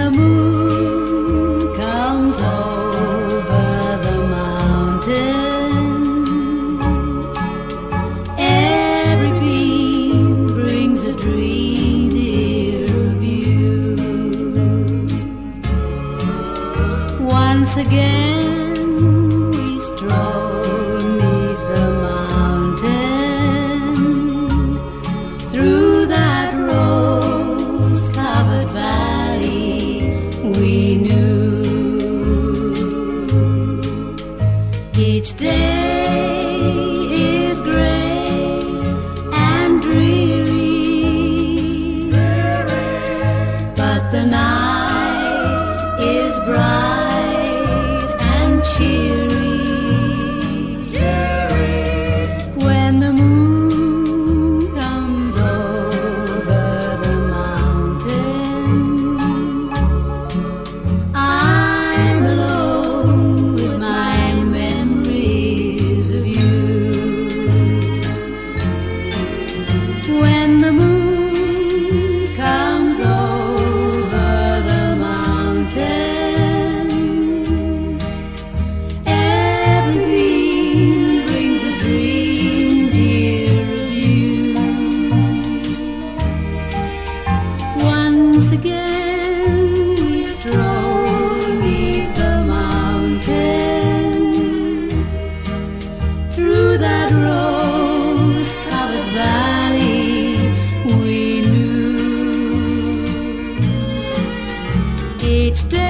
the moon comes over the mountain, every beam brings a dream, dear, of you. Once again we stroll. Each day. once again we stroll neath the mountain through that rose-covered valley we knew each day.